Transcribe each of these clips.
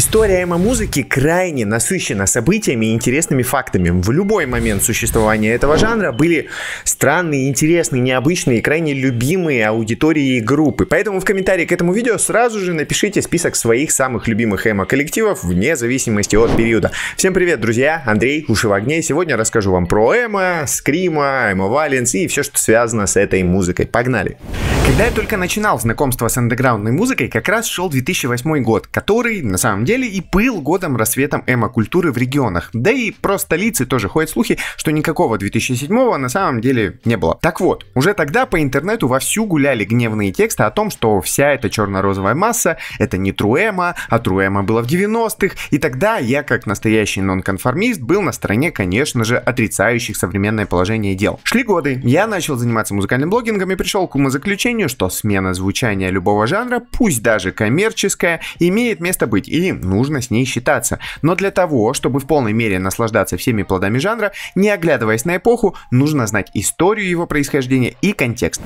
История эмо-музыки крайне насыщена событиями и интересными фактами. В любой момент существования этого жанра были странные, интересные, необычные и крайне любимые аудитории и группы. Поэтому в комментарии к этому видео сразу же напишите список своих самых любимых эмо-коллективов вне зависимости от периода. Всем привет, друзья! Андрей, Уши в огне. Сегодня расскажу вам про эмо, скрима, эмо-валенс и все, что связано с этой музыкой. Погнали! Когда я только начинал знакомство с андеграундной музыкой, как раз шел 2008 год, который, на самом деле, и был годом рассветом эмо-культуры в регионах. Да и про столицы тоже ходят слухи, что никакого 2007 на самом деле не было. Так вот, уже тогда по интернету вовсю гуляли гневные тексты о том, что вся эта черно-розовая масса — это не труэма, а труэма было в 90-х, и тогда я, как настоящий нонконформист, был на стороне, конечно же, отрицающих современное положение дел. Шли годы, я начал заниматься музыкальным блогингом и пришел к умозаключению, что смена звучания любого жанра, пусть даже коммерческая, имеет место быть и нужно с ней считаться. Но для того, чтобы в полной мере наслаждаться всеми плодами жанра, не оглядываясь на эпоху, нужно знать историю его происхождения и контекст.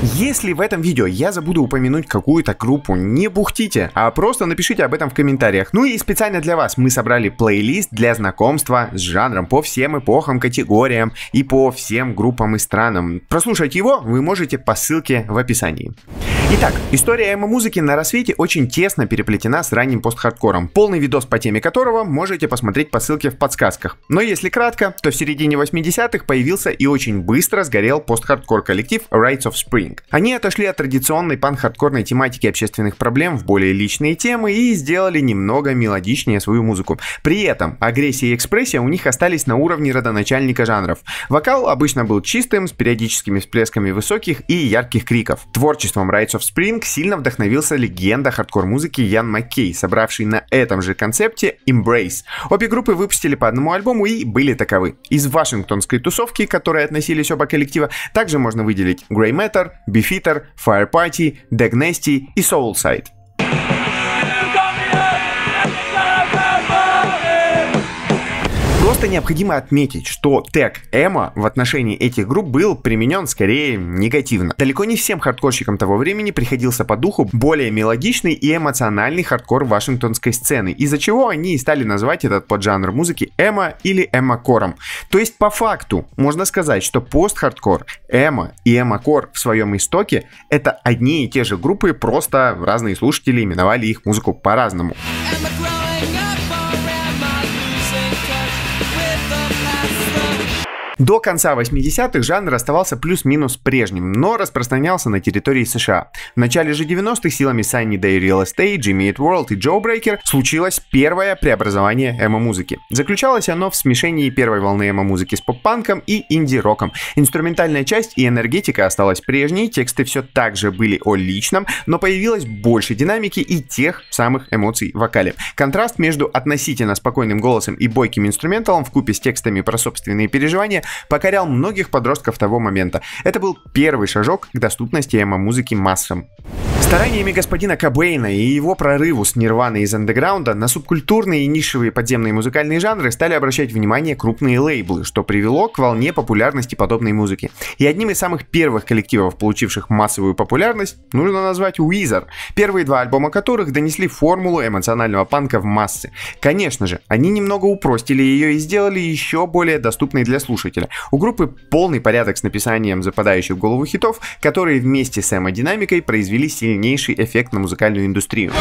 Если в этом видео я забуду упомянуть какую-то группу, не бухтите, а просто напишите об этом в комментариях. Ну и специально для вас мы собрали плейлист для знакомства с жанром по всем эпохам, категориям и по всем группам и странам. Прослушать его вы можете по ссылке в описании. Итак, история эмо-музыки на рассвете очень тесно переплетена с ранним постхардкором, полный видос по теме которого можете посмотреть по ссылке в подсказках. Но если кратко, то в середине 80-х появился и очень быстро сгорел постхардкор коллектив Rights of Spring. Они отошли от традиционной пан-хардкорной тематики общественных проблем в более личные темы и сделали немного мелодичнее свою музыку. При этом агрессия и экспрессия у них остались на уровне родоначальника жанров. Вокал обычно был чистым, с периодическими всплесками высоких и ярких криков. Творчеством Rights of Spring сильно вдохновился легенда хардкор-музыки Ян Маккей, собравший на этом же концепте Embrace. Обе группы выпустили по одному альбому и были таковы. Из вашингтонской тусовки, к которой относились оба коллектива, также можно выделить Grey Matter, Beefeater, Fire Party, Dagnasty и Soulside. Просто необходимо отметить, что тег эмо в отношении этих групп был применен скорее негативно. Далеко не всем хардкорщикам того времени приходился по духу более мелодичный и эмоциональный хардкор вашингтонской сцены, из-за чего они и стали называть этот поджанр музыки эмо или эмо-кором. То есть по факту можно сказать, что пост-хардкор, эмо и эмо-кор в своем истоке это одни и те же группы, просто разные слушатели именовали их музыку по-разному. До конца 80-х жанр оставался плюс-минус прежним, но распространялся на территории США. В начале же 90-х силами Sunny Day Real Estate, Jimmy Eat World и Joe Breaker случилось первое преобразование эмо-музыки. Заключалось оно в смешении первой волны эмо-музыки с поп-панком и инди-роком. Инструментальная часть и энергетика осталась прежней, тексты все так же были о личном, но появилось больше динамики и тех самых эмоций в вокале. Контраст между относительно спокойным голосом и бойким инструменталом в купе с текстами про собственные переживания покорял многих подростков того момента. Это был первый шажок к доступности эмо-музыки массам. Стараниями господина Кобейна и его прорыву с нирваны из андеграунда на субкультурные и нишевые подземные музыкальные жанры стали обращать внимание крупные лейблы, что привело к волне популярности подобной музыки. И одним из самых первых коллективов, получивших массовую популярность, нужно назвать Weezer, первые два альбома которых донесли формулу эмоционального панка в массы. Конечно же, они немного упростили ее и сделали еще более доступной для слушателя. У группы полный порядок с написанием западающих в голову хитов, которые вместе с эмо-динамикой произвели сильнейший эффект на музыкальную индустрию.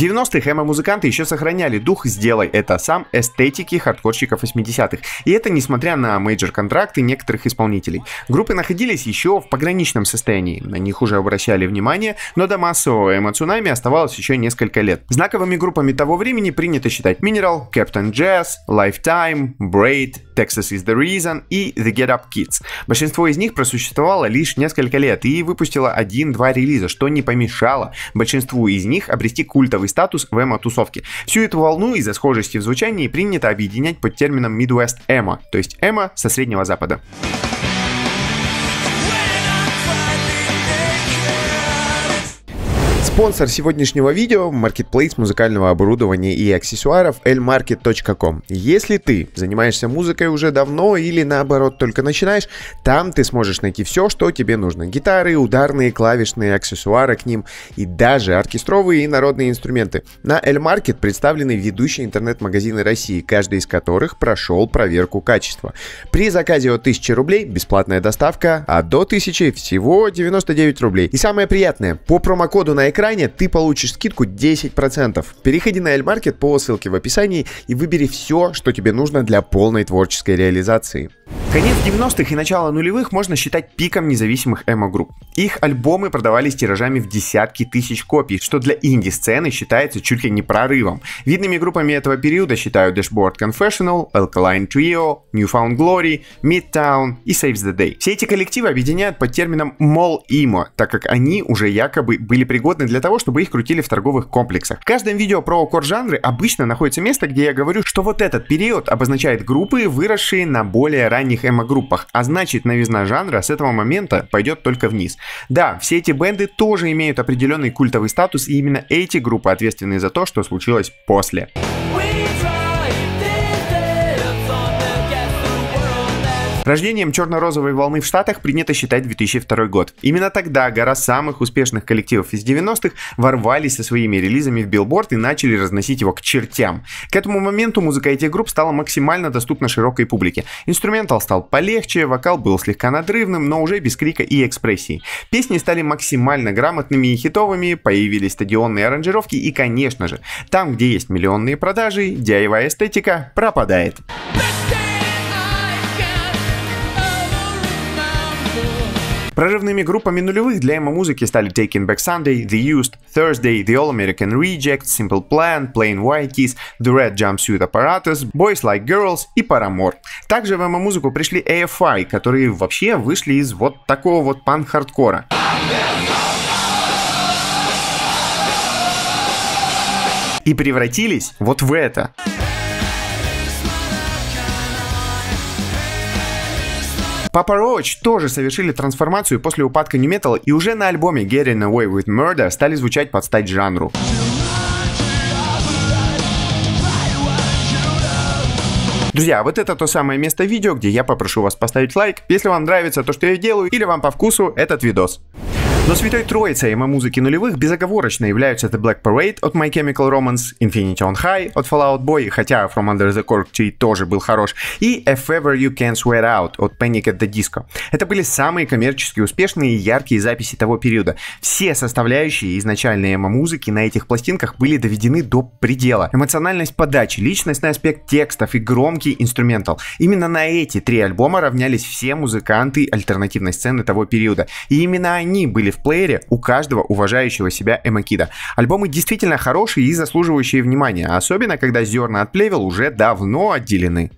90-х эмо-музыканты еще сохраняли дух «сделай это сам» эстетики хардкорщиков 80-х. И это несмотря на мейджор-контракты некоторых исполнителей. Группы находились еще в пограничном состоянии. На них уже обращали внимание, но до массового эмо-цунами оставалось еще несколько лет. Знаковыми группами того времени принято считать Mineral, Captain Jazz, Lifetime, Braid, Texas is the Reason и The Get Up Kids. Большинство из них просуществовало лишь несколько лет и выпустило один-два релиза, что не помешало большинству из них обрести культовый статус в эмо-тусовке. Всю эту волну из-за схожести в звучании принято объединять под термином Midwest эмо, то есть эмо со Среднего Запада. Спонсор сегодняшнего видео – маркетплейс музыкального оборудования и аксессуаров lmarket.com. Если ты занимаешься музыкой уже давно или наоборот только начинаешь, там ты сможешь найти все, что тебе нужно. Гитары, ударные, клавишные, аксессуары к ним и даже оркестровые и народные инструменты. На L-Market представлены ведущие интернет-магазины России, каждый из которых прошел проверку качества. При заказе от 1000 рублей бесплатная доставка, а до 1000 всего 99 рублей. И самое приятное, по промокоду на экране ты получишь скидку 10%. Переходи на L-Market по ссылке в описании и выбери все, что тебе нужно для полной творческой реализации. Конец 90-х и начало нулевых можно считать пиком независимых эмо-групп. Их альбомы продавались тиражами в десятки тысяч копий, что для инди-сцены считается чуть ли не прорывом. Видными группами этого периода считают Dashboard Confessional, Alkaline Trio, Newfound Glory, Midtown и Saves the Day. Все эти коллективы объединяют под термином Mall Emo, так как они уже якобы были пригодны для того, чтобы их крутили в торговых комплексах. В каждом видео про кор-жанры обычно находится место, где я говорю, что вот этот период обозначает группы, выросшие на более ранних эмо-группах, а значит новизна жанра с этого момента пойдет только вниз. Да, все эти бенды тоже имеют определенный культовый статус, и именно эти группы ответственны за то, что случилось после. Рождением черно-розовой волны в Штатах принято считать 2002 год. Именно тогда гора самых успешных коллективов из 90-х ворвались со своими релизами в билборд и начали разносить его к чертям. К этому моменту музыка этих групп стала максимально доступна широкой публике. Инструментал стал полегче, вокал был слегка надрывным, но уже без крика и экспрессии. Песни стали максимально грамотными и хитовыми, появились стадионные аранжировки и, конечно же, там, где есть миллионные продажи, DIY эстетика пропадает. Прорывными группами нулевых для эмо-музыки стали Taking Back Sunday, The Used, Thursday, The All American Reject, Simple Plan, Plain White Keys, The Red Jumpsuit Apparatus, Boys Like Girls и Paramore. Также в эмо-музыку пришли AFI, которые вообще вышли из вот такого вот панк-хардкора. И превратились вот в это. Папа Роуч тоже совершили трансформацию после упадка нью металла и уже на альбоме Getting Away with Murder стали звучать под стать жанру. Друзья, вот это то самое место видео, где я попрошу вас поставить лайк, если вам нравится то, что я делаю, или вам по вкусу этот видос. Но святой троицей эмо-музыки нулевых безоговорочно являются The Black Parade от My Chemical Romance, Infinity on High от Fallout Boy, хотя From Under the Cork тоже был хорош, и If Ever You Can Sweat Out от Panic at the Disco. Это были самые коммерчески успешные и яркие записи того периода. Все составляющие изначальной эмо-музыки на этих пластинках были доведены до предела. Эмоциональность подачи, личностный аспект текстов и громкий инструментал. Именно на эти три альбома равнялись все музыканты альтернативной сцены того периода. И именно они были в плеере у каждого уважающего себя эмакида. Альбомы действительно хорошие и заслуживающие внимания, особенно когда зерна от плевел уже давно отделены.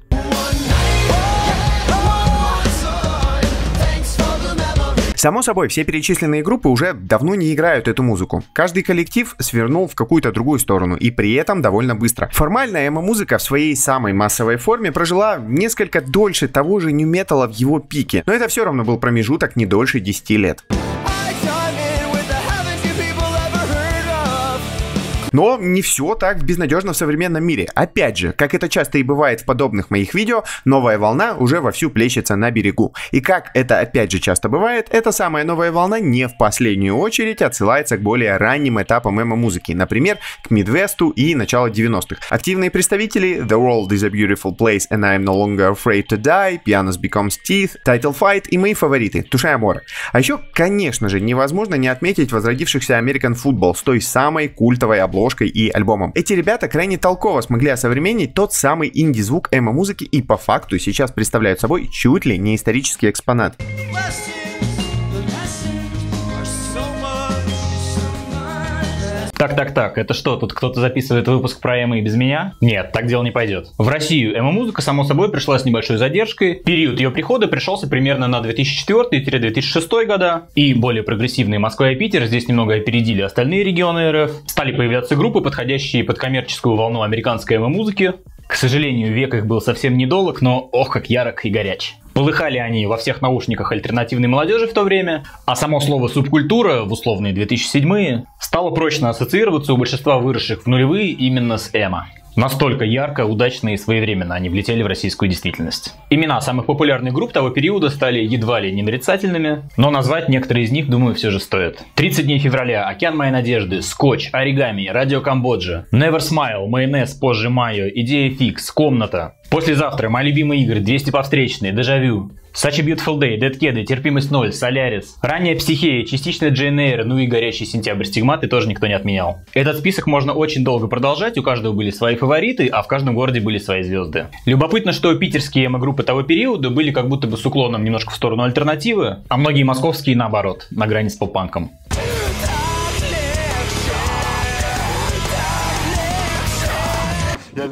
Само собой, все перечисленные группы уже давно не играют эту музыку. Каждый коллектив свернул в какую-то другую сторону, и при этом довольно быстро. Формально эмо-музыка в своей самой массовой форме прожила несколько дольше того же нью-металла в его пике, но это все равно был промежуток не дольше 10 лет. Но не все так безнадежно в современном мире. Опять же, как это часто и бывает в подобных моих видео, новая волна уже вовсю плещется на берегу. И как это опять же часто бывает, эта самая новая волна не в последнюю очередь отсылается к более ранним этапам эмо-музыки, например, к Мидвесту и началу 90-х. Активные представители The World is a Beautiful Place and I'm No Longer Afraid to Die, Pianos Becomes Teeth, Title Fight и мои фавориты Туша Амора. А еще, конечно же, невозможно не отметить возродившихся American Football с той самой культовой обложкой обложкой и альбомом. Эти ребята крайне толково смогли осовременить тот самый инди-звук эмо-музыки и по факту сейчас представляют собой чуть ли не исторический экспонат. Так, так, так, это что, тут кто-то записывает выпуск про эмо и без меня? Нет, так дело не пойдет. В Россию эмо-музыка, само собой, пришла с небольшой задержкой. Период ее прихода пришелся примерно на 2004-2006 года. И более прогрессивные Москва и Питер здесь немного опередили остальные регионы РФ. Стали появляться группы, подходящие под коммерческую волну американской эмо-музыки. К сожалению, век их был совсем недолг, но ох, как ярок и горяч. Полыхали они во всех наушниках альтернативной молодежи в то время, а само слово «субкультура» в условные 2007 стало прочно ассоциироваться у большинства выросших в нулевые именно с эмо. Настолько ярко, удачно и своевременно они влетели в российскую действительность. Имена самых популярных групп того периода стали едва ли не нарицательными, но назвать некоторые из них, думаю, все же стоит. 30 дней февраля, Океан моей надежды, Скотч, Оригами, Радио Камбоджа, Never Smile, Майонез, Позже Майо, Идея Фикс, Комната. Послезавтра мои любимые игры, 200 по встречной, Дежавю, Such a Beautiful Day, Dead Kid, Терпимость 0, Солярис, Ранняя Психея, Частичная Джейн ну и Горящий Сентябрь Стигматы тоже никто не отменял. Этот список можно очень долго продолжать, у каждого были свои фавориты, а в каждом городе были свои звезды. Любопытно, что питерские эмо-группы того периода были как будто бы с уклоном немножко в сторону альтернативы, а многие московские наоборот, на грани с поп-панком.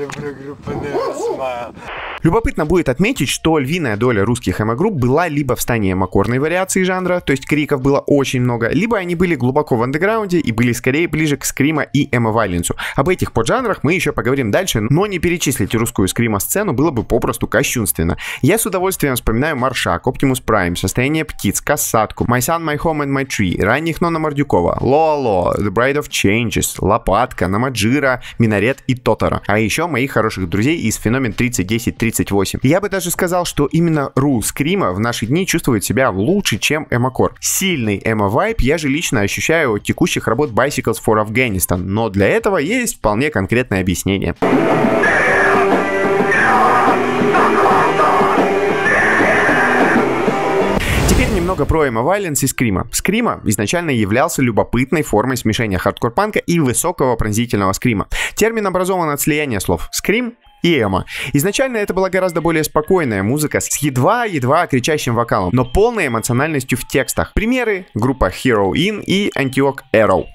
Я люблю группу Never Smile. Любопытно будет отметить, что львиная доля русских эмо-групп была либо в стане эмокорной вариации жанра, то есть криков было очень много, либо они были глубоко в андеграунде и были скорее ближе к скрима и эмо-вайленсу. Об этих поджанрах мы еще поговорим дальше, но не перечислить русскую скрима-сцену было бы попросту кощунственно. Я с удовольствием вспоминаю Маршак, Оптимус Прайм, Состояние птиц, Кассатку, My Son, My Home and My Tree, ранних Нона Мордюкова, Лоа-Ло, The Bride of Changes, Лопатка, Намаджира, Минарет и Тотора. А еще моих хороших друзей из Феномен 3010 38. Я бы даже сказал, что именно Рул Скрима в наши дни чувствует себя лучше, чем Эмокор. Сильный эмо-вайп я же лично ощущаю от текущих работ Bicycles for Afghanistan, но для этого есть вполне конкретное объяснение. немного про emoviolence и скримо. Скримо изначально являлся любопытной формой смешения хардкор-панка и высокого пронзительного скрима. Термин образован от слияния слов «скрим» и эмо. Изначально это была гораздо более спокойная музыка с едва-едва кричащим вокалом, но полной эмоциональностью в текстах. Примеры — группа Heroin и Antioch Arrow.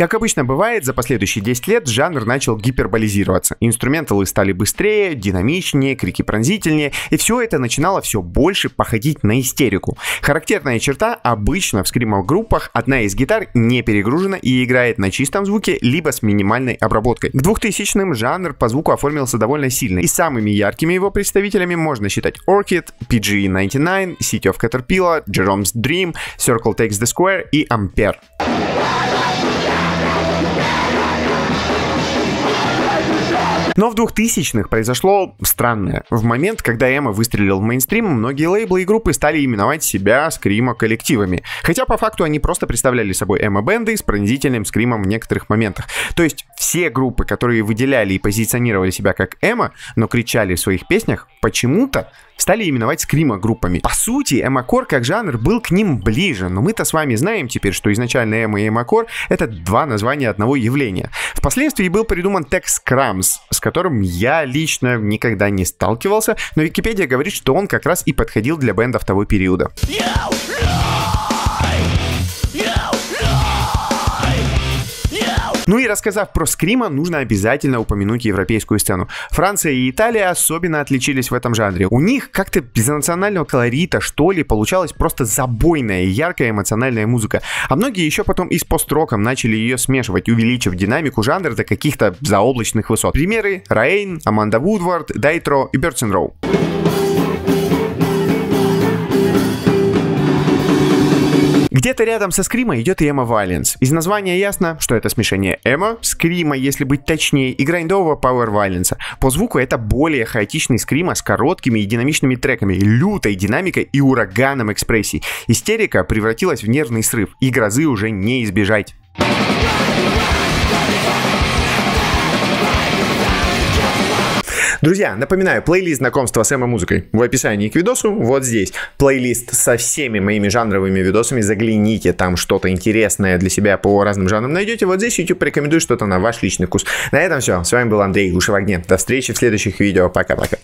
Как обычно бывает, за последующие 10 лет жанр начал гиперболизироваться. Инструменталы стали быстрее, динамичнее, крики пронзительнее, и все это начинало все больше походить на истерику. Характерная черта обычно в скримовых группах одна из гитар не перегружена и играет на чистом звуке, либо с минимальной обработкой. К 2000-м жанр по звуку оформился довольно сильно, и самыми яркими его представителями можно считать Orchid, PG-99, City of Caterpillar, Jerome's Dream, Circle Takes the Square и Ampere. Но в 2000-х произошло странное. В момент, когда Эмо выстрелил в мейнстрим, многие лейблы и группы стали именовать себя скрима-коллективами. Хотя по факту они просто представляли собой эмо-бенды с пронзительным скримом в некоторых моментах. То есть все группы, которые выделяли и позиционировали себя как эмо, но кричали в своих песнях, почему-то стали именовать скрима-группами. По сути, эмокор как жанр был к ним ближе, но мы-то с вами знаем теперь, что изначально эмо и эмокор — это два названия одного явления. Впоследствии был придуман текст Cramps, с которым я лично никогда не сталкивался, но Википедия говорит, что он как раз и подходил для бендов того периода. Ну и рассказав про Скрима, нужно обязательно упомянуть европейскую сцену. Франция и Италия особенно отличились в этом жанре. У них как-то без национального колорита, что ли, получалась просто забойная яркая эмоциональная музыка. А многие еще потом и с пост-роком начали ее смешивать, увеличив динамику жанра до каких-то заоблачных высот. Примеры — Рейн, Аманда Вудвард, Дайтро и Бертсен Роу. Где-то рядом со Скрима идет и Эмо Violence. Из названия ясно, что это смешение Эмо, Скрима, если быть точнее, и грайндового Power Violence. По звуку это более хаотичный Скрима с короткими и динамичными треками, лютой динамикой и ураганом экспрессии. Истерика превратилась в нервный срыв, и грозы уже не избежать. Друзья, напоминаю, плейлист знакомства с эмо-музыкой в описании к видосу, вот здесь. Плейлист со всеми моими жанровыми видосами, загляните, там что-то интересное для себя по разным жанрам найдете. Вот здесь YouTube порекомендует что-то на ваш личный вкус. На этом все. С вами был Андрей Гуша в огне. До встречи в следующих видео. Пока-пока.